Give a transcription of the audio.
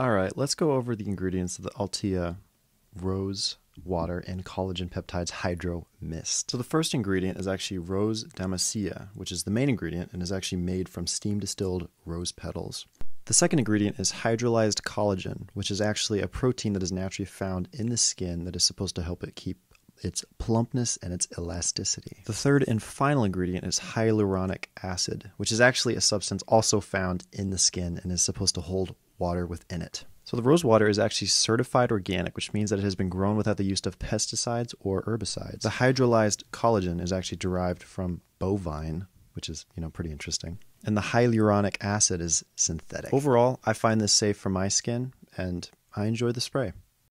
All right, let's go over the ingredients of the Alteya Rose Water and Collagen Peptides Hydro Mist. So the first ingredient is actually rose damascena, which is the main ingredient and is actually made from steam distilled rose petals. The second ingredient is hydrolyzed collagen, which is actually a protein that is naturally found in the skin that is supposed to help it keep its plumpness and its elasticity. The third and final ingredient is hyaluronic acid, which is actually a substance also found in the skin and is supposed to hold water within it. So the rose water is actually certified organic, which means that it has been grown without the use of pesticides or herbicides. The hydrolyzed collagen is actually derived from bovine, which is, you know, pretty interesting. And the hyaluronic acid is synthetic. Overall, I find this safe for my skin and I enjoy the spray.